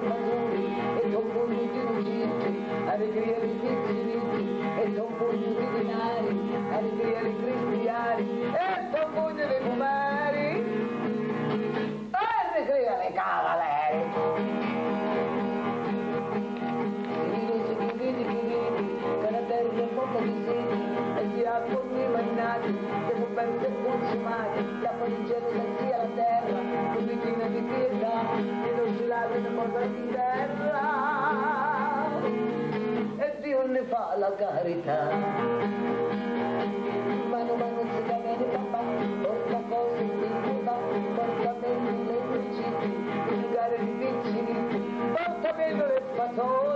Thank you. Cosa di terra e Dio ne fa la carità. Mano mano si cammina papà, porta cose di puta, porta bene le giocare i vicini, porta bene le spatoli,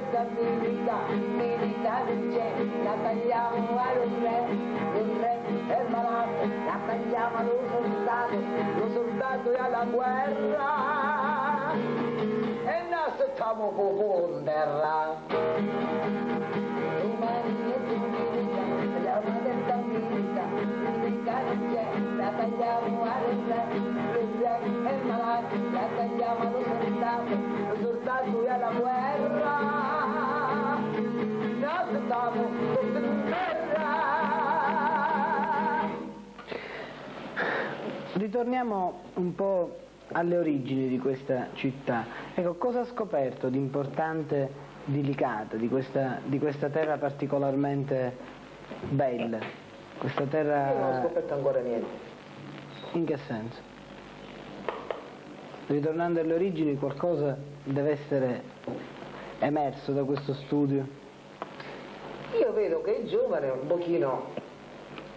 tagliamo adesso domenica, domenica c'è, la tagliamo al re, il re è malato, la tagliamo allo soldato, lo soldato è alla guerra, e noi stiamo popolo tagliamo adesso domenica, domenica c'è, la tagliamo al re, il re è malato, la tagliamo allo soldato, lo soldato è alla guerra, stiamo tutti in terra. Ritorniamo un po' alle origini di questa città. Ecco, cosa ha scoperto di importante di Licata, di questa, di questa terra particolarmente bella? Questa Io non ho terra... scoperto ancora niente. In che senso? Ritornando alle origini, qualcosa deve essere emerso da questo studio. Io vedo che il giovane un pochino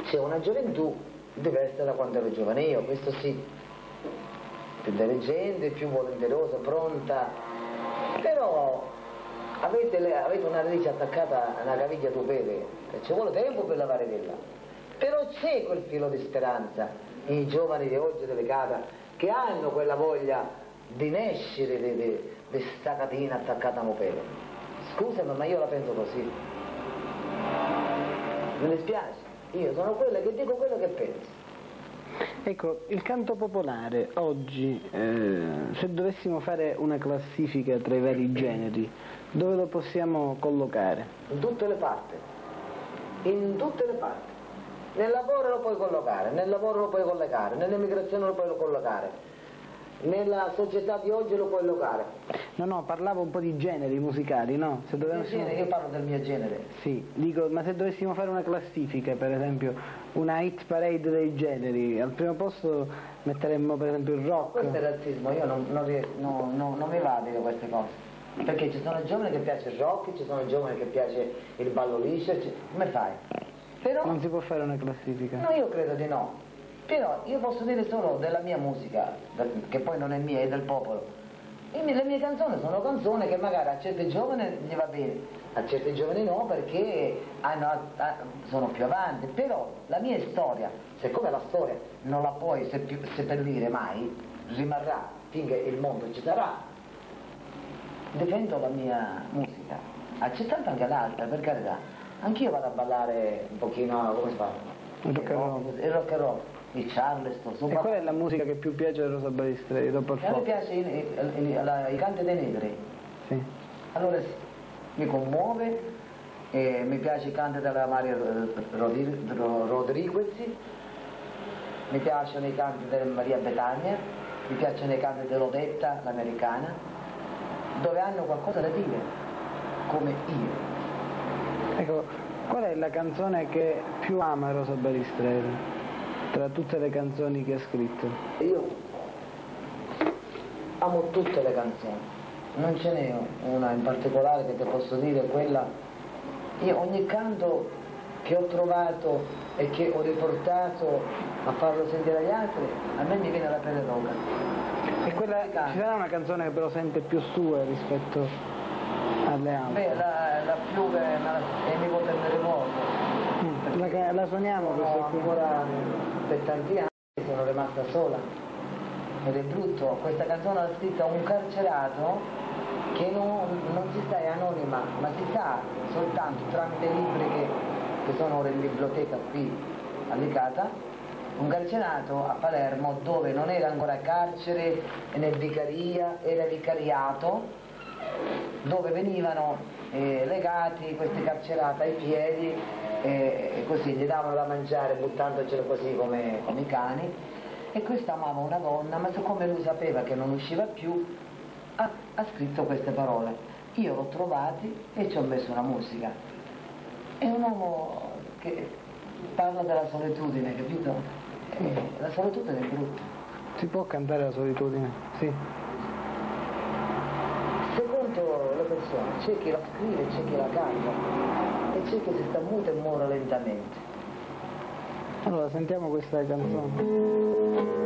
c'è una gioventù diversa da quando ero giovane io, questo sì, più intelligente, più volenterosa, pronta, però avete, le- avete una radice attaccata alla caviglia tupere, e ci vuole tempo per lavare quella, però c'è quel filo di speranza nei giovani di oggi delle case che hanno quella voglia di nascere di, di, catena attaccata a un pelo. Scusami, ma io la penso così. Mi dispiace, io sono quella che dico quello che penso. Ecco, il canto popolare oggi, eh, se dovessimo fare una classifica tra i vari generi, dove lo possiamo collocare? In tutte le parti. In tutte le parti. Nel lavoro lo puoi collocare, nel lavoro lo puoi collocare, nell'immigrazione lo puoi collocare, nella società di oggi lo puoi collocare. No, no, parlavo un po' di generi musicali, no? Se dovessimo... genere, io parlo del mio genere. Sì, dico, ma se dovessimo fare una classifica, per esempio, una hit parade dei generi, al primo posto metteremmo per esempio il rock. Questo è razzismo, io non, non ries- no, no, non mi va a dire queste cose. Perché ci sono giovani che piace il rock, ci sono giovani che piace il ballo liscio, ci- come fai? Però Non si può fare una classifica. No, io credo di no. Però io posso dire solo della mia musica, che poi non è mia, è del popolo. Le mie canzoni sono canzoni che magari a certi giovani gli va bene, a certi giovani no perché hanno- ha- sono più avanti. Però la mia storia, siccome la storia non la puoi seppellire mai, rimarrà finché il mondo ci sarà, difendo la mia musica, accettando anche l'altra, per carità. Anch'io vado a ballare un pochino, come si fa? Il rock and roll. Il rock and roll, il charleston, E insomma. qual è la musica che più piace a Rosa Balistrelli dopo il A me piace il- il- il- la- i canti dei negri. Sì. Allora mi commuove, e mi piace il canto della Maria Rodriguez, mi piacciono i canti della Maria Betania, mi piacciono i canti dell'Odetta, l'americana, dove hanno qualcosa da dire, come io. Ecco, qual è la canzone che più ama Rosa Balistrelli tra tutte le canzoni che ha scritto? Io amo tutte le canzoni, non ce n'è una in particolare che ti posso dire, quella. Io ogni canto che ho trovato e che ho riportato a farlo sentire agli altri, a me mi viene la pelle d'oca. Quella, ci sarà una canzone che però sente più sua rispetto alle altre? Beh, la, la più che è mi vuole tenere morto. Mm, La, la suoniamo questa Sono qui? ancora per tanti anni sono rimasta sola ed è brutto, questa canzone l'ha scritta un carcerato che non, non si sta è anonima, ma si sa soltanto tramite libri che, che sono ora in biblioteca qui a Licata, un carcerato a Palermo dove non era ancora carcere né vicaria, era vicariato, dove venivano eh, legati questi carcerati ai piedi eh, e così gli davano da mangiare buttandocelo così come, come i cani. E questo amava una donna ma siccome lui sapeva che non usciva più ha, ha scritto queste parole. Io l'ho trovati e ci ho messo una musica. È un uomo che parla della solitudine, capito? La solitudine è brutta. Si può cantare la solitudine? Sì. Secondo le persone c'è chi la scrive, c'è chi la canta e c'è chi si sta muto e muore lentamente. Allora sentiamo questa canzone.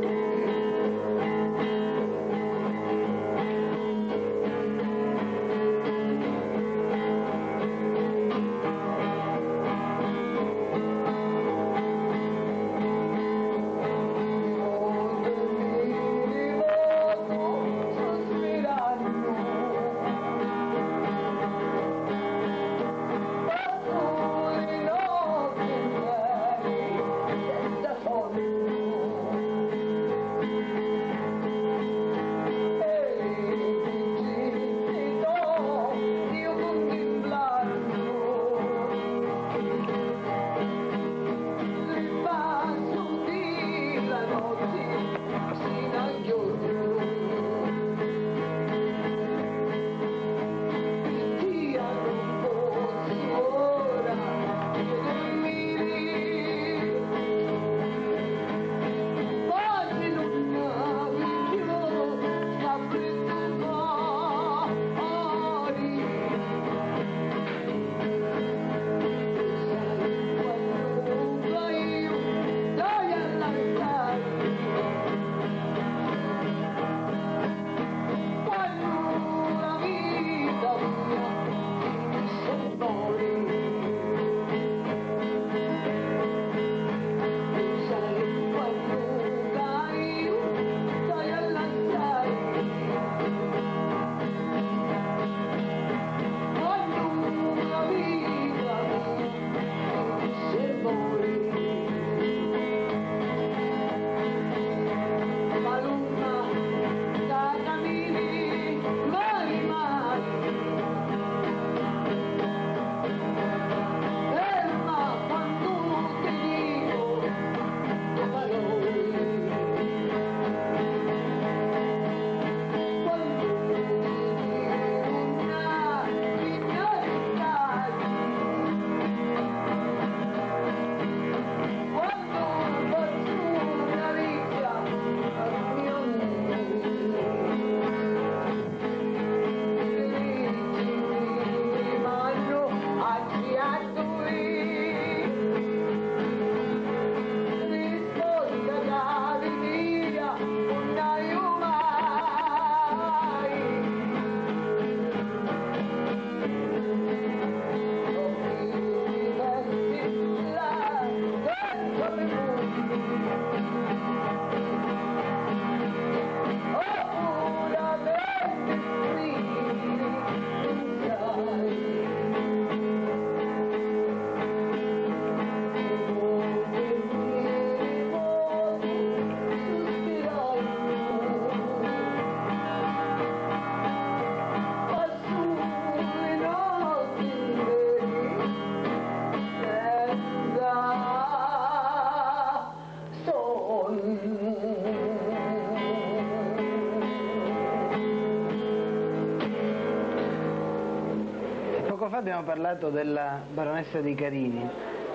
Poco fa abbiamo parlato della baronessa di Carini,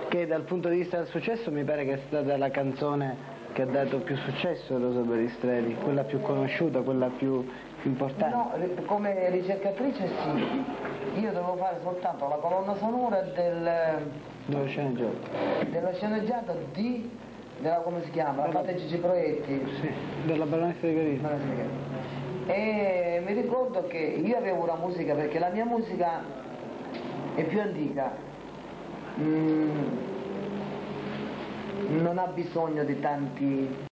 che dal punto di vista del successo mi pare che è stata la canzone che ha dato più successo a Rosa Baristrelli, quella più conosciuta, quella più importante. No, come ricercatrice sì. Io devo fare soltanto la colonna sonora del, Dello sceneggiato. dello sceneggiato di, della, come si chiama? La fate Gigi Proietti. Sì, della baronessa di Carini. Non si chiama. E mi ricordo che io avevo una musica, perché la mia musica è più antica, Mm, non ha bisogno di tanti